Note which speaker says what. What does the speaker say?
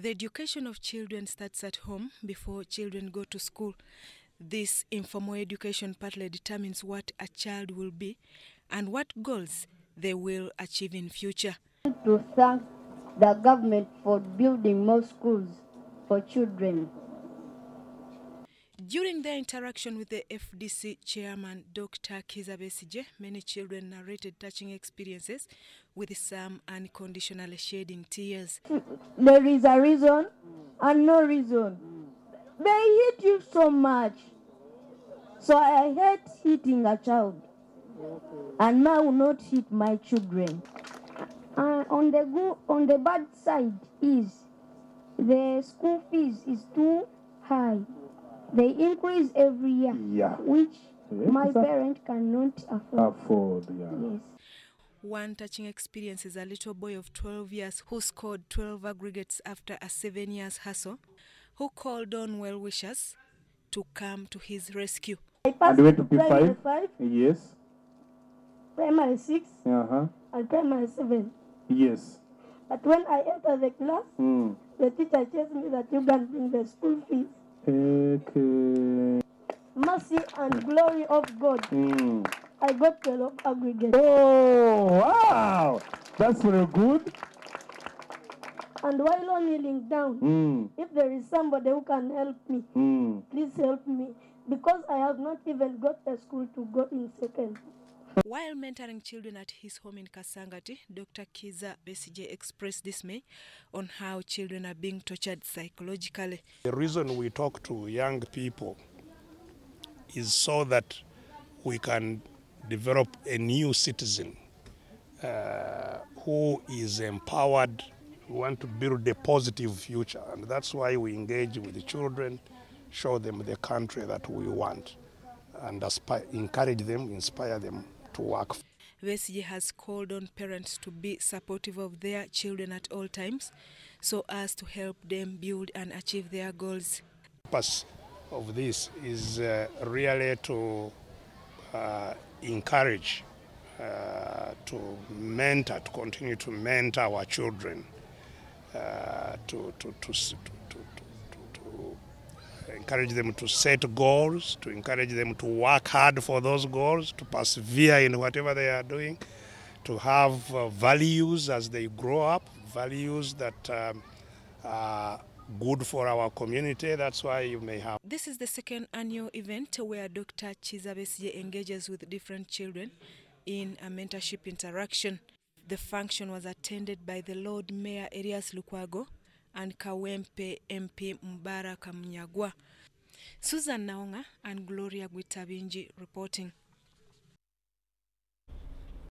Speaker 1: The education of children starts at home before children go to school. This informal education partly determines what a child will be and what goals they will achieve in future.
Speaker 2: to thank the government for building more schools for children.
Speaker 1: During their interaction with the FDC chairman, Dr. Kiiza Besigye, many children narrated touching experiences, with some unconditionally shedding tears.
Speaker 2: There is a reason and no reason. They hit you so much. So I hate hitting a child. And I will not hit my children. Uh, on the go- on the bad side is the school fees is too high. They increase every year,
Speaker 3: Yeah.
Speaker 2: which
Speaker 3: Yeah,
Speaker 2: my
Speaker 3: it's
Speaker 2: parent cannot afford.
Speaker 3: Afford, yeah.
Speaker 2: Yes.
Speaker 1: One touching experience is a little boy of 12 years who scored 12 aggregates after a seven years hustle, who called on well wishers to come to his rescue.
Speaker 2: I passed
Speaker 3: And went to
Speaker 2: primary
Speaker 3: P5?
Speaker 2: five,
Speaker 3: Yes.
Speaker 2: primary six,
Speaker 3: Uh huh.
Speaker 2: and primary seven.
Speaker 3: Yes.
Speaker 2: But when I enter the class,
Speaker 3: Mm.
Speaker 2: the teacher tells me that you can bring the school fees.
Speaker 3: Okay.
Speaker 2: Mercy and glory of God.
Speaker 3: Mm.
Speaker 2: I got 12 aggregate.
Speaker 3: Oh, wow. That's very good.
Speaker 2: And while I'm kneeling down,
Speaker 3: Mm.
Speaker 2: if there is somebody who can help me,
Speaker 3: Mm.
Speaker 2: please help me. Because I have not even got a school to go in second.
Speaker 1: While mentoring children at his home in Kasangati, Dr. Kiza Besigye expressed dismay on how children are being tortured psychologically.
Speaker 4: The reason we talk to young people is so that we can develop a new citizen uh, who is empowered. We want to build a positive future, and that's why we engage with the children, show them the country that we want, and aspire, encourage them, inspire them to work.
Speaker 1: Besije has called on parents to be supportive of their children at all times so as to help them build and achieve their goals.
Speaker 4: purpose of this is uh, really to uh, encourage, uh, to mentor, to continue to mentor our children, uh, to, to, to, to encourage them to set goals, to encourage them to work hard for those goals, to persevere in whatever they are doing, to have uh, values as they grow up, values that um, are good for our community. That's why you may have
Speaker 1: This is the second annual event where Dr. chizabesie engages with different children in a mentorship interaction. The function was attended by the Lord Mayor Elias Lukwago and Kawempe MP Mubaraka Mnyagwa. Susan Naonga and Gloria Gwitabinji reporting.